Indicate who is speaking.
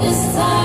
Speaker 1: This time.